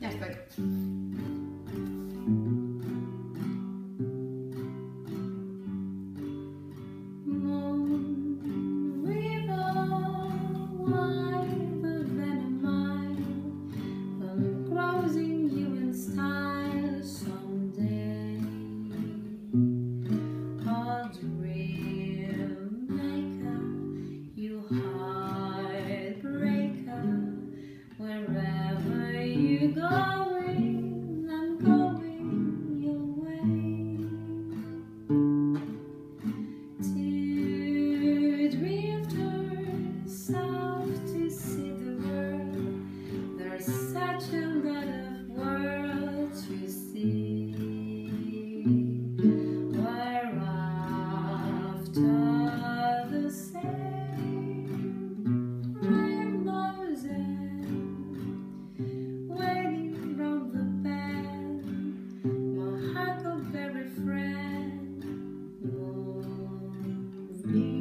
Ya estoy. ocean that see. The same rainbows end, waiting the my huckleberry friend, me.